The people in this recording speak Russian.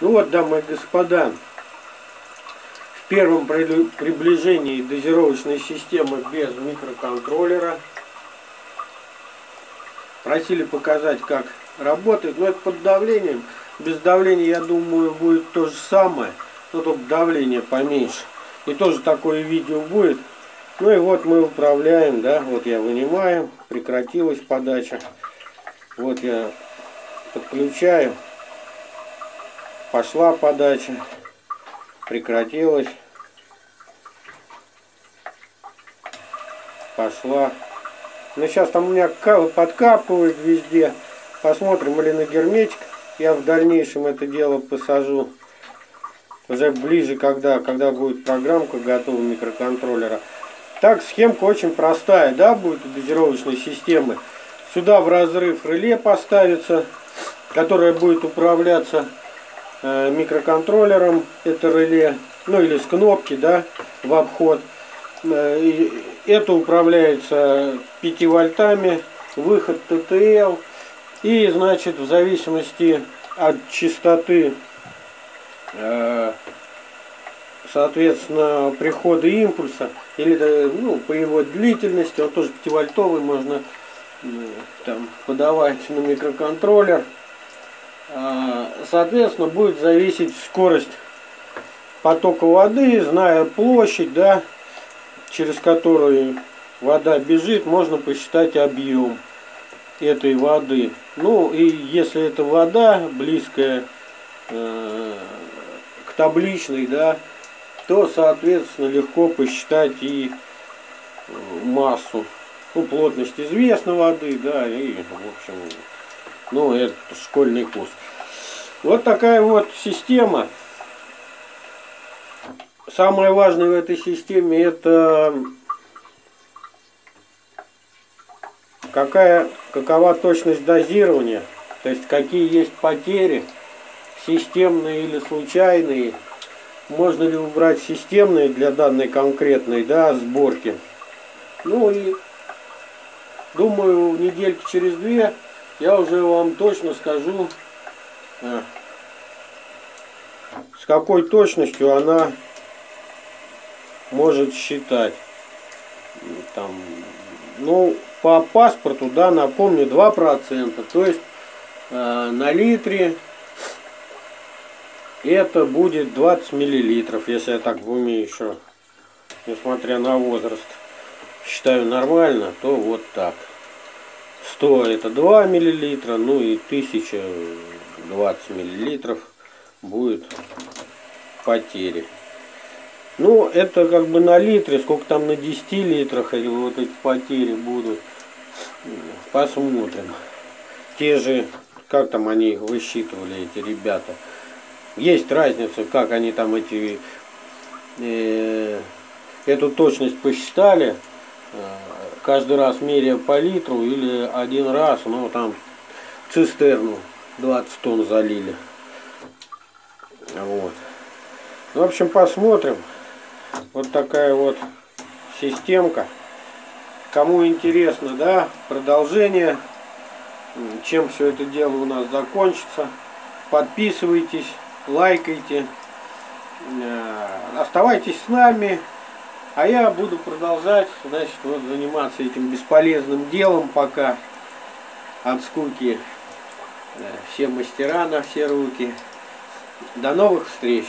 Ну вот, дамы и господа, в первом приближении дозировочной системы без микроконтроллера просили показать, как работает. Но это под давлением. Без давления, я думаю, будет то же самое, но только давление поменьше. И тоже такое видео будет. Ну и вот мы управляем, да, вот я вынимаю, прекратилась подача. Вот я подключаю. Пошла подача. Прекратилась. Пошла. Ну сейчас там у меня подкапывает везде. Посмотрим или на герметик. Я в дальнейшем это дело посажу. Уже ближе, когда, когда будет программка готова микроконтроллера. Так, схемка очень простая, да, будет у дозировочной системы. Сюда в разрыв реле поставится, которое будет управляться микроконтроллером, это реле, ну или с кнопки, да, в обход. Э, это управляется 5 вольтами, выход ТТЛ. И, значит, в зависимости от частоты, э, соответственно, прихода импульса, или ну, по его длительности, он тоже 5-вольтовый, можно там, подавать на микроконтроллер. А, соответственно, будет зависеть скорость потока воды, зная площадь, да, через которую вода бежит, можно посчитать объем этой воды. Ну и если эта вода близкая э, к табличной, да, то соответственно легко посчитать и э, массу ну, плотность известна воды, да, и, в общем, ну, это школьный курс. Вот такая вот система. Самое важное в этой системе это какая, какова точность дозирования, то есть какие есть потери, системные или случайные, можно ли убрать системные для данной конкретной да, сборки. Ну и Думаю, недельки через две я уже вам точно скажу, э, с какой точностью она может считать. Там, ну, по паспорту, да, напомню, 2%. То есть э, на литре это будет 20 миллилитров, если я так в уме еще, несмотря на возраст считаю нормально, то вот так. 100 это 2 миллилитра, ну и 1020 миллилитров будет потери. Ну, это как бы на литре, сколько там на 10 литрах или вот эти потери будут. Посмотрим. Те же, как там они высчитывали, эти ребята. Есть разница, как они там эти, э, эту точность посчитали. Каждый раз меряя по литру или один раз, ну там цистерну 20 тонн залили. Вот. Ну, в общем, посмотрим. Вот такая вот системка. Кому интересно, да, продолжение, чем все это дело у нас закончится, подписывайтесь, лайкайте, э, оставайтесь с нами. А я буду продолжать, значит, вот заниматься этим бесполезным делом пока от скуки. Все мастера на все руки. До новых встреч!